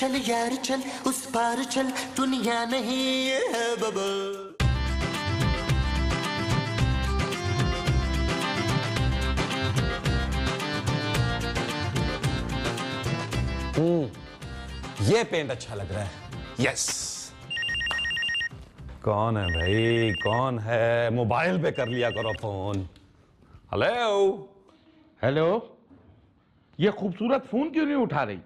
चल यार चल उस पार चल दुनिया नहीं है बबल हम्म ये पेंट अच्छा लग रहा है। यस कौन है भाई? कौन है? मोबाइल पे कर लिया करो फ़ोन। हेलो हेलो ये खूबसूरत फ़ोन क्यों नहीं उठा रही?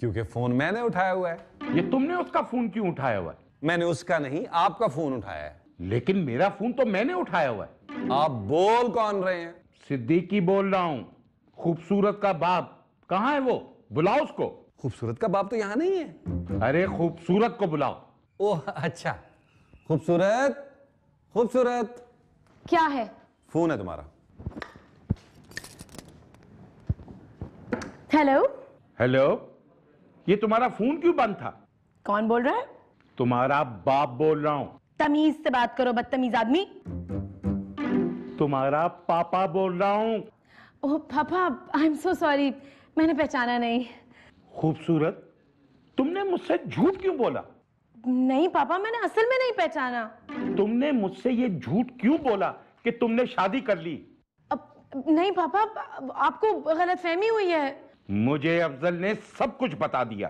क्योंकि फ़ोन मैंने उठाया हुआ है। ये तुमने उसका फ़ोन क्यों उठाया हुआ है? मैंने उसका नहीं आपका फ़ोन उठाया है। लेकिन मेरा फ़ोन तो मैंने उठाया हुआ है। आप बोल कौन रहे हैं? सिद्दीकी बोल रहा हूँ। खूबसूरत का बाप कहाँ है वो? बुलाओ उसको। खूबसूरत का बाप तो यहाँ नहीं है। अरे खूबसूरत को बुलाओ। ओह अच्छा। खूबसूरत खूबसूरत। क्या है? फ़ोन है तुम्हारा। हेलो हेलो ये तुम्हारा फ़ोन क्यों बंद था? कौन बोल रहा है? तुम्हारा बाप बोल रहा हूँ। तमीज से बात करो बदतमीज आदमी। तुम्हारा पापा बोल रहा हूँ। ओह पापा आई एम सो सॉरी मैंने पहचाना नहीं। खूबसूरत। तुमने मुझसे झूठ क्यों बोला? नहीं पापा मैंने असल में नहीं पहचाना। तुमने मुझसे ये झूठ क्यों बोला कि तुमने शादी कर ली? अब नहीं पापा आपको गलतफहमी हुई है। मुझे अफजल ने सब कुछ बता दिया।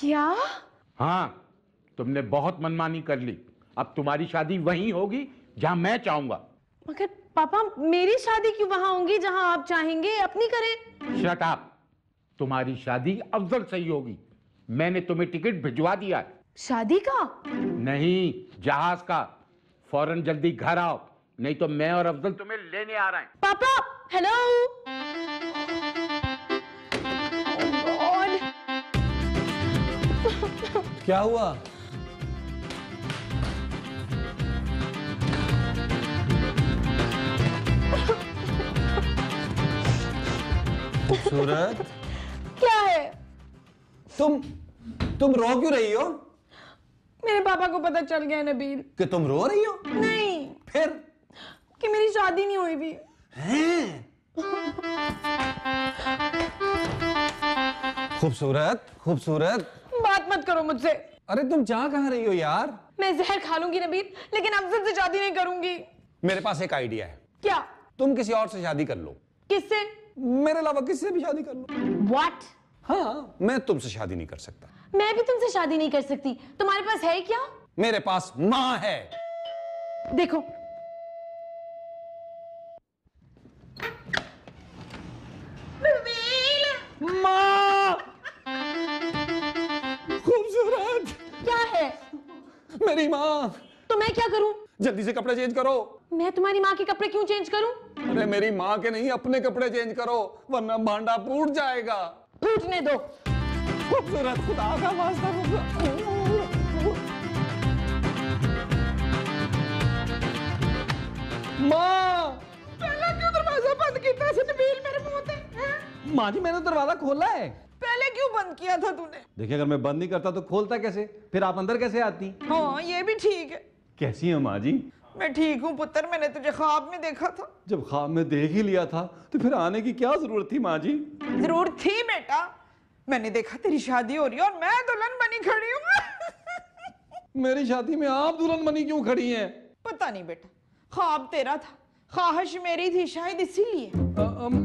क्या? हाँ तुमने बहुत मनमानी कर ली। अब तुम्हारी शादी वहीं होगी जहाँ मैं चाहूँगा। मगर पापा मेरी शादी क्यों वहाँ होगी जहाँ आप चाहेंगे? अपनी करें। शट अप तुम्हारी शादी अफजल से ही होगी। मैंने तुम्हें टिकट भिजवा दिया है। शादी का? नहीं जहाज़ का। फ़ौरन जल्दी घर आओ। नहीं तो मैं और अफजल तुम्हें लेने आ रहे हैं। पापा हेलो क्या हुआ? खूबसूरत। क्या है? तुम तुम रो क्यों रही हो? मेरे पापा को पता चल गया नबील कि तुम रो रही हो? नहीं। फिर? कि मेरी शादी नहीं हुई भी हैं? खूबसूरत खूबसूरत। मत करो मुझसे। अरे तुम जा कहाँ रही हो यार? मैं जहर खा लूँगी नबील लेकिन अफजल से शादी नहीं करूँगी। मेरे पास एक आइडिया है। क्या? तुम किसी और से शादी कर लो। किससे? मेरे अलावा किसी से भी शादी कर लो। व्हाट हाँ मैं तुमसे शादी नहीं कर सकता। मैं भी तुमसे शादी नहीं कर सकती। तुम्हारे पास है क्या? मेरे पास माँ है। देखो मेरी माँ। तो मैं क्या करूँ? जल्दी से कपड़े चेंज करो। मैं तुम्हारी माँ के कपड़े क्यों चेंज करूँ? अरे मेरी माँ के नहीं अपने कपड़े चेंज करो वरना भांडा फूट जाएगा। फूटने दो। खूबसूरत खुदा का वास्ता माँ! पहले क्यों दरवाज़ा बंद किया? मेरे मुँह पे माँ जी मैंने दरवाज़ा खोला है। क्यों बंद किया था तूने? देखिए अगर मैं बंद नहीं करता तो खोलता कैसे? फिर आप अंदर कैसे आती? हाँ ये भी ठीक है। कैसी है माँ जी? मैं ठीक हूँ पुत्र मैंने तुझे ख्वाब में देखा था। जब ख्वाब में देख ही लिया था तो फिर आने की क्या ज़रूरत थी माँ जी? ज़रूर थी बेटा। मैंने देखा तेरी शादी हो रही है और मैं दुल्हन बनी खड़ी हूँ। मेरी शादी में आप दुल्हन बनी क्यों खड़ी हैं? पता नहीं बेटा ख्वाब तेरा था ख्वाहिश मेरी थी शायद इसीलिए।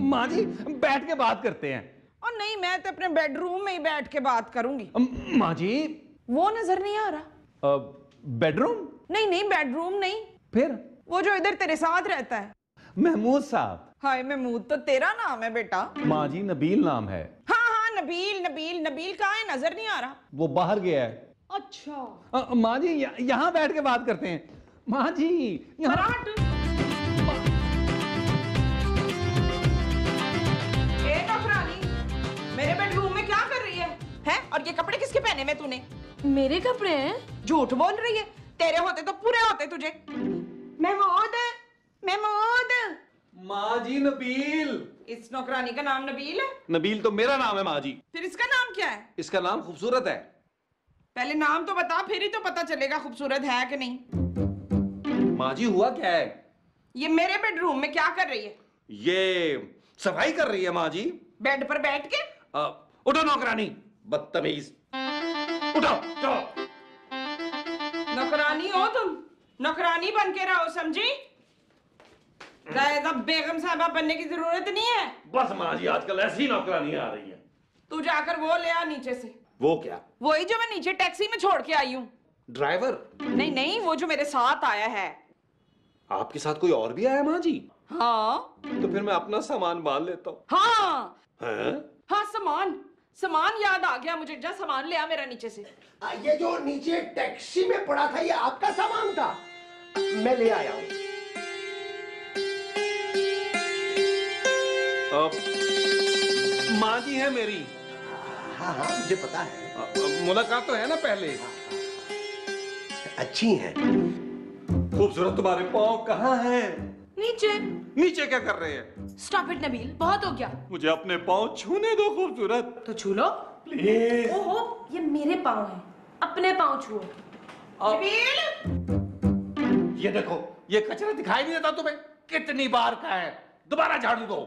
माँ जी बैठ के बात करते हैं। और नहीं मैं तो अपने बेडरूम में ही बैठ के बात करूँगी। माँ जी। वो नज़र नहीं आ रहा। बेडरूम नहीं नहीं बेडरूम नहीं। फिर? वो जो इधर तेरे साथ रहता है। महमूद साहब। हाय महमूद तो तेरा नाम है बेटा। माँ जी नबील नाम है। हाँ हाँ नबील नबील नबील कहाँ है? नज़र नहीं आ रहा। वो बाहर गया है। अच्छा। माँ जी यहाँ बैठ के बात करते हैं। माँ जी यहाँ और ये कपड़े किसके पहने में तूने? मेरे कपड़े हैं। झूठ बोल रही है। तेरे होते तो पूरे होते तुझे। महमूद महमूद। माँ जी नबील। इस नौकरानी का नाम नबील है? नबील तो मेरा नाम है माँ जी। फिर इसका नाम क्या है? इसका नाम खूबसूरत है। पहले नाम तो बता फिर ही तो पता चलेगा खूबसूरत है कि नहीं। माँ जी हुआ क्या है? ये मेरे बेडरूम में क्या कर रही है? ये सफ़ाई कर रही है माँ जी। बेड पर बैठ के? अ, उठो नौकरानी। बदतमीज। उठाओ चलो। नौकरानी हो तुम। नौकरानी बन के रहो समझी? बेगम साहबा बनने की ज़रूरत नहीं है। बस माँ जी आजकल ऐसी नौकरानी आ रही है। तू जाकर वो ले आ नीचे से। वो क्या? वही जो मैं नीचे टैक्सी में छोड़ के आई हूँ। ड्राइवर? नहीं नहीं वो जो मेरे साथ आया है। आपके साथ कोई और भी आया माँ जी? हाँ। तो फिर मैं अपना सामान बाँध लेता हूँ। हाँ। हैं? हाँ सामान। सामान याद आ गया मुझे जा सामान ले आ मेरा नीचे से। आ, ये जो नीचे टैक्सी में पड़ा था ये आपका सामान था? मैं ले आया हूँ। अब माँ जी है मेरी। हाँ हाँ मुझे पता है। मुलाकात तो है ना पहले। अच्छी है। खूबसूरत तुम्हारे पाँव कहाँ है? नीचे। नीचे क्या कर रहे हैं? स्टॉप इट नबील बहुत हो गया। मुझे अपने पाँव छूने दो खूबसूरत। तो छू लो। प्लीज़ ओहो ये मेरे पाँव हैं। अपने पाँव छुओ। ये देखो ये कचरा दिखाई नहीं देता तुम्हें। कितनी बार का है। दोबारा झाड़ू दो।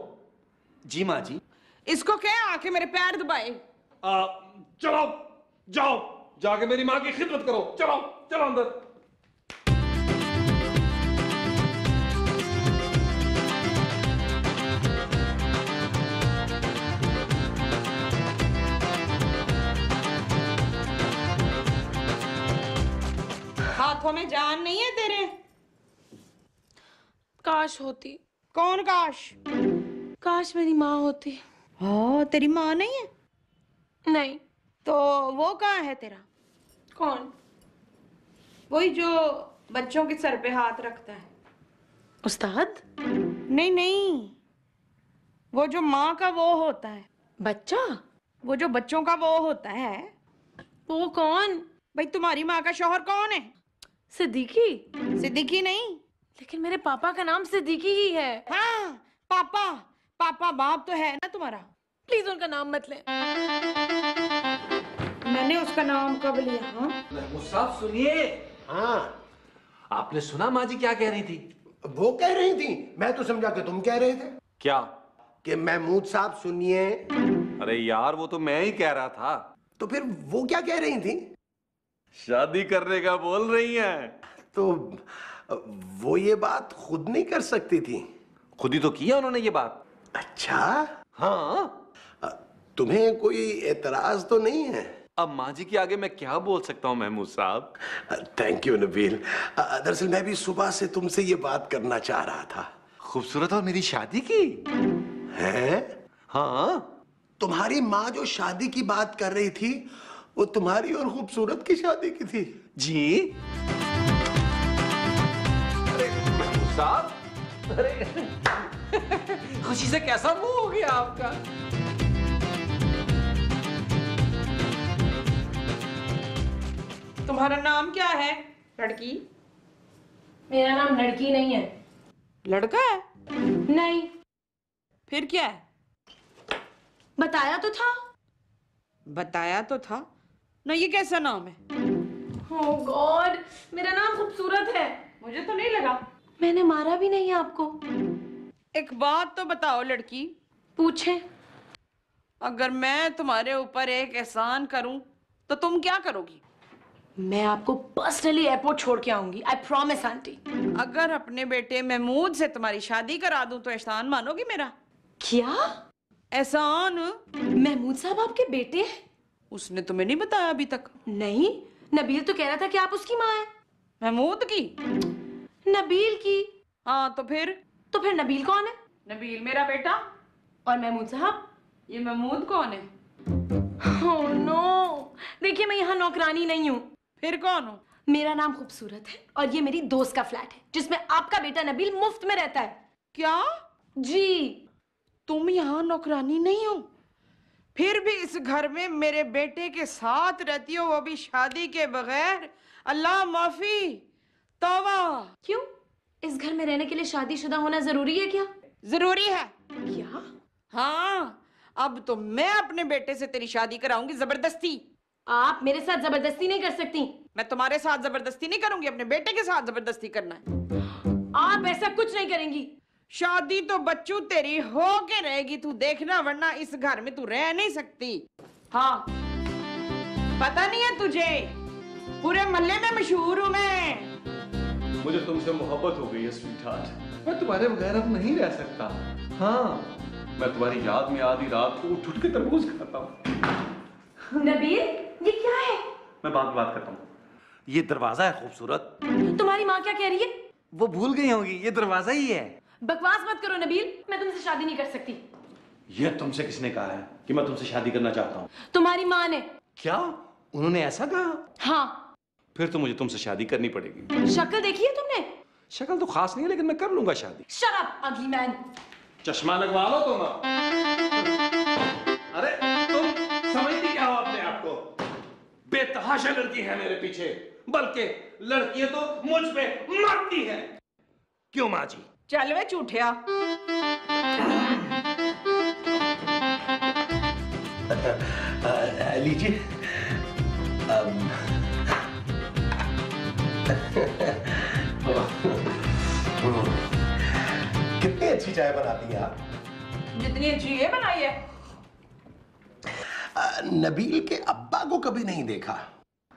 जी माँ जी। इसको क्या आके मेरे पैर दबाए। चलो जाओ। जाके मेरी माँ की खिदमत करो। चलो चलो अंदर। हाथों में जान नहीं है तेरे? काश होती। कौन काश? काश मेरी माँ होती। हाँ तेरी माँ नहीं है? नहीं। तो वो कहाँ है तेरा? कौन? वही जो बच्चों के सर पे हाथ रखता है। उस्ताद? नहीं नहीं। वो जो माँ का वो होता है। बच्चा? वो जो बच्चों का वो होता है। वो कौन? भाई तुम्हारी माँ का शोहर कौन है? सिद्दीकी? सिद्दीकी नहीं। लेकिन मेरे पापा का नाम सिद्दीकी ही है। हाँ पापा पापा बाप तो है ना तुम्हारा? प्लीज़ उनका नाम मत लें। मैंने उसका नाम कब लिया हाँ? साहब सुनिए। हाँ आपने सुना माँ जी क्या कह रही थी? वो कह रही थी मैं तो समझा कि तुम कह रहे थे। क्या? कि महमूद साहब सुनिए। अरे यार वो तो मैं ही कह रहा था। तो फिर वो क्या कह रही थी? शादी करने का बोल रही हैं। तो वो ये बात खुद नहीं कर सकती थी। खुद ही तो किया उन्होंने ये बात। अच्छा? हाँ। तुम्हें कोई एतराज़ तो नहीं है? अब माँ जी के आगे मैं क्या बोल सकता हूँ महमूद साहब? Thank you Nabeel. दरअसल मैं भी सुबह से तुमसे ये बात करना चाह रहा था। खूबसूरत और मेरी शादी की? है? हाँ। तुम्हारी माँ जो शादी की बात कर रही थी वो तुम्हारी और खूबसूरत की शादी की थी। जी। अरे साहब अरे। खुशी से कैसा मुँह हो गया आपका? तुम्हारा नाम क्या है? लड़की। मेरा नाम लड़की नहीं है। लड़का है? नहीं। फिर क्या है? बताया तो था। बताया तो था। ना ये कैसा नाम है? ओ गॉड मेरा नाम खूबसूरत है। मुझे तो नहीं लगा। मैंने मारा भी नहीं आपको। एक बात तो बताओ लड़की। पूछे। अगर मैं तुम्हारे ऊपर एक एहसान करूँ तो तुम क्या करोगी? मैं आपको पर्सनली एयरपोर्ट छोड़ के आऊँगी आई प्रॉमिस आंटी। अगर अपने बेटे महमूद से तुम्हारी शादी करा दूँ तो एहसान मानोगी मेरा? क्या? एहसान? महमूद साहब आपके बेटे हैं? उसने तुम्हें नहीं बताया अभी तक? नहीं नबील तो कह रहा था कि आप उसकी माँ हैं। महमूद की? नबील की? हाँ तो फिर? तो फिर नबील कौन है? नबील मेरा बेटा। और महमूद साहब? ये महमूद कौन है? ओह नो देखिए मैं यहाँ नौकरानी नहीं हूँ। फिर कौन हूँ? मेरा नाम खूबसूरत है और ये मेरी दोस्त का फ्लैट है जिसमें आपका बेटा नबील मुफ़्त में रहता है। क्या? जी। तुम यहाँ नौकरानी नहीं हो? फिर भी इस घर में मेरे बेटे के साथ रहती हो वो भी शादी के बगैर। अल्लाह माफ़ी। तौबा। क्यों? इस घर में रहने के लिए शादीशुदा होना ज़रूरी है क्या? ज़रूरी है। क्या हाँ अब तो मैं अपने बेटे से तेरी शादी कराऊँगी ज़बरदस्ती। आप मेरे साथ ज़बरदस्ती नहीं कर सकती। मैं तुम्हारे साथ ज़बरदस्ती नहीं करूँगी अपने बेटे के साथ ज़बरदस्ती करना है। आप ऐसा कुछ नहीं करेंगी। शादी तो बच्चू तेरी हो के रहेगी तू देखना वरना इस घर में तू रह नहीं सकती। हाँ पता नहीं है तुझे? पूरे मोहल्ले में मशहूर हूँ मैं। मुझे तुमसे मोहब्बत हो गई है स्वीट हार्ट मैं तुम्हारे बगैर अब नहीं रह सकता। हाँ। मैं तुम्हारी याद में आधी रात को उठ उठ के तरबूज खाता हूँ। नबील ये क्या है? मैं बात बात करता हूँ। ये दरवाज़ा है खूबसूरत। तुम्हारी माँ क्या कह रही है? वो भूल गई होगी ये दरवाज़ा ही है। बकवास मत करो नबील मैं तुमसे शादी नहीं कर सकती। ये तुमसे किसने कहा है कि मैं तुमसे शादी करना चाहता हूँ? तुम्हारी माँ ने। क्या? उन्होंने ऐसा कहा? हाँ। फिर तो मुझे तुमसे शादी करनी पड़ेगी। शक्ल देखी है तुमने? शक्ल तो खास नहीं है लेकिन मैं कर लूँगा शादी। शराब अगली मैन चश्मा लगवा लो तुम अरे तुम समझती क्या हो अपने आप को? बेतहाशा लड़की है मेरे पीछे बल्कि लड़की तो मुझ पे मरती है। क्यों माँ जी? चल वे झूठिया। लीजिए। अम, कितनी अच्छी चाय बनाती हैं आप? जितनी अच्छी ये बनाई है। नबील के अब्बा को कभी नहीं देखा।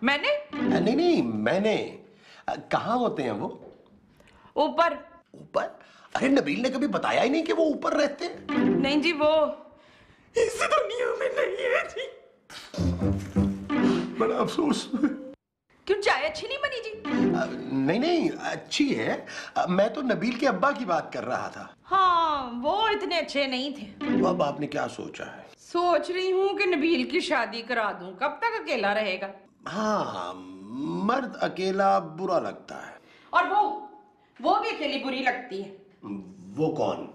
मैंने? नहीं नहीं मैंने। कहा होते हैं वो? ऊपर। ऊपर? अरे नबील ने कभी बताया ही नहीं कि वो ऊपर रहते हैं। नहीं जी वो इस दुनिया में नहीं है जी। बड़ा अफसोस। क्यों चाय अच्छी नहीं बनी जी? आ, नहीं नहीं अच्छी है। आ, मैं तो नबील के अब्बा की बात कर रहा था। हाँ वो इतने अच्छे नहीं थे। तो अब आपने क्या सोचा है? सोच रही हूँ कि नबील की शादी करा दूँ। कब तक अकेला रहेगा? हाँ मर्द अकेला बुरा लगता है। और वो वो भी अकेली बुरी लगती है। वो कौन?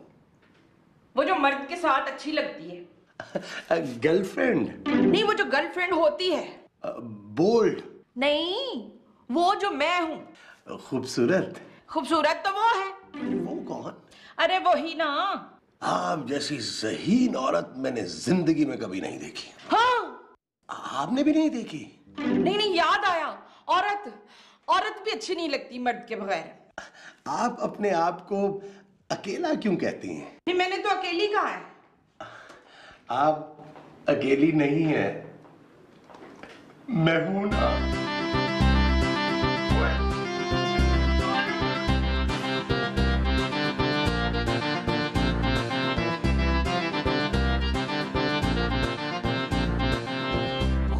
वो जो मर्द के साथ अच्छी लगती है। गर्लफ्रेंड नहीं वो जो गर्लफ्रेंड होती है। बोल्ड नहीं वो जो मैं हूँ। खूबसूरत? खूबसूरत तो वो है। वो कौन? अरे वही ना। आप जैसी जहीन औरत मैंने ज़िंदगी में कभी नहीं देखी। हाँ। आपने भी नहीं देखी? नहीं नहीं याद आया। औरत औरत भी अच्छी नहीं लगती मर्द के बगैर। आप अपने आप को अकेला क्यों कहती हैं? नहीं मैंने तो अकेली कहा है। आप अकेली नहीं है। मैं हूँ ना।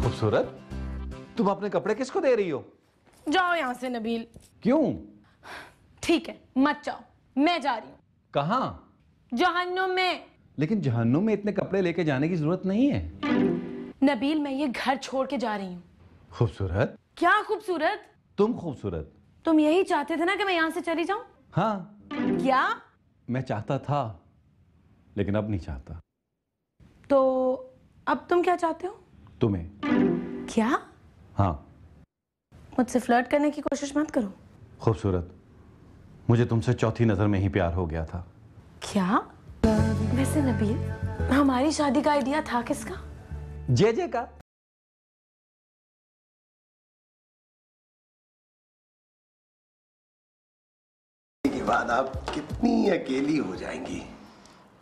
खूबसूरत। तुम अपने कपड़े किसको दे रही हो? जाओ यहाँ से नबील। क्यों? ठीक है मत जाओ। मैं जा रही हूँ। कहा? जहन्नुम में। लेकिन जहन्नुम में इतने कपड़े लेके जाने की ज़रूरत नहीं है। नबील मैं ये घर छोड़ के जा रही हूँ। खूबसूरत? क्या खूबसूरत? तुम खूबसूरत। तुम यही चाहते थे ना कि मैं यहाँ से चली जाऊँ? हाँ। क्या? मैं चाहता था लेकिन अब नहीं चाहता। तो अब तुम क्या चाहते हो? तुम्हें। क्या? हाँ। मुझसे फ्लर्ट करने की कोशिश मत करो। खूबसूरत। मुझे तुमसे चौथी नज़र में ही प्यार हो गया था। क्या? वैसे नबील हमारी शादी का आइडिया था किसका? जे जे का। के बाद आप कितनी अकेली हो जाएँगी।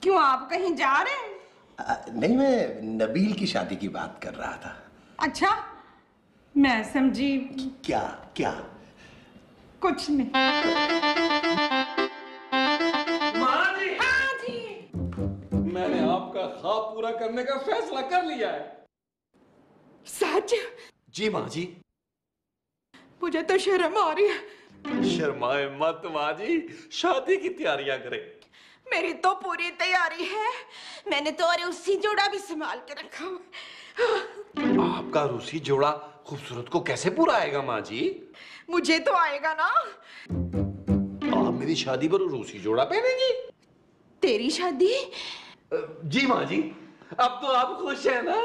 क्यों आप कहीं जा रहे हैं? आ, नहीं मैं नबील की शादी की बात कर रहा था। अच्छा मैं समझी। क्या क्या? कुछ नहीं। हाँ जी। मैंने आपका ख्वाब पूरा करने का फैसला कर लिया है। सच? जी माँ जी। मुझे तो शर्म आ रही है। शर्माए मत माँ जी। शादी की तैयारियाँ करें। मेरी तो पूरी तैयारी है। मैंने तो अरे उसी जोड़ा भी संभाल के रखा हुआ आपका रूसी जोड़ा खूबसूरत को कैसे पूरा आएगा माँ जी? मुझे तो आएगा ना। आप मेरी शादी पर रूसी जोड़ा पहनेंगी? तेरी शादी? जी माँ जी अब तो आप खुश है ना?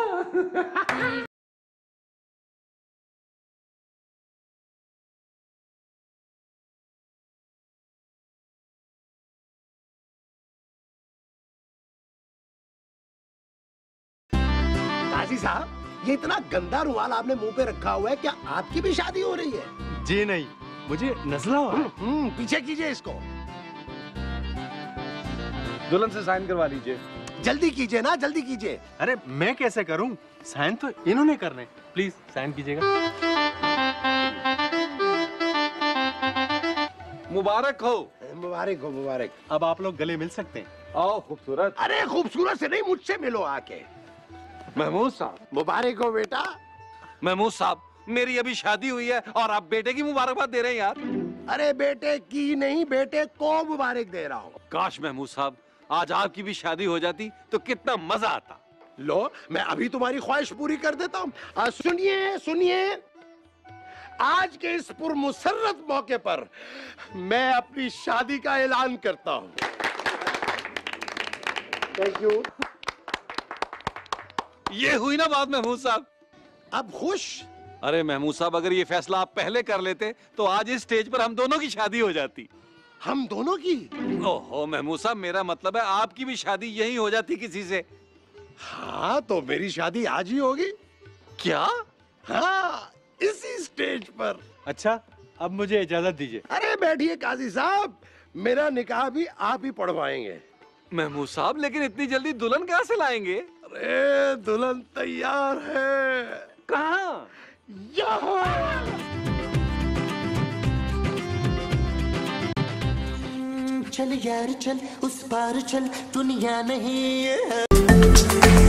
काजी साहब ये इतना गंदा रुमाल आपने मुँह पे रखा हुआ है क्या आपकी भी शादी हो रही है? जी नहीं मुझे नजला हुआ हम्म पीछे कीजिए इसको। दुल्हन से साइन करवा लीजिए। जल्दी कीजिए ना जल्दी कीजिए। अरे मैं कैसे करूँ? साइन तो इन्होंने करने। प्लीज़ साइन कीजिएगा। मुबारक हो। मुबारक हो मुबारक। अब आप लोग गले मिल सकते हैं। आओ खूबसूरत। अरे खूबसूरत से नहीं मुझसे मिलो आके। महमूद साहब। मुबारक हो बेटा। महमूद साहब मेरी अभी शादी हुई है और आप बेटे की मुबारकबाद दे रहे हैं यार। अरे बेटे की नहीं बेटे को मुबारक दे रहा हूँ। काश महमूद साहब आज आपकी भी शादी हो जाती तो कितना मज़ा आता। लो मैं अभी तुम्हारी ख्वाहिश पूरी कर देता हूँ। सुनिए सुनिए। आज के इस पुरमुसर्रत मौके पर मैं अपनी शादी का ऐलान करता हूँ। थैंक यू ये हुई ना बात महमूद साहब। अब खुश? अरे महमूद साहब अगर ये फैसला आप पहले कर लेते तो आज इस स्टेज पर हम दोनों की शादी हो जाती। हम दोनों की? ओहो महमूद साहब मेरा मतलब है आपकी भी शादी यही हो जाती किसी से। हाँ तो मेरी शादी आज ही होगी। क्या? हाँ इसी स्टेज पर। अच्छा अब मुझे इजाज़त दीजिए। अरे बैठिए काजी साहब मेरा निकाह भी आप ही पढ़वाएँगे। महमूद साहब लेकिन इतनी जल्दी दुल्हन कहाँ से लाएँगे? अरे दुल्हन तैयार है। कहाँ? चल यार चल उस पार चल दुनिया नहीं है।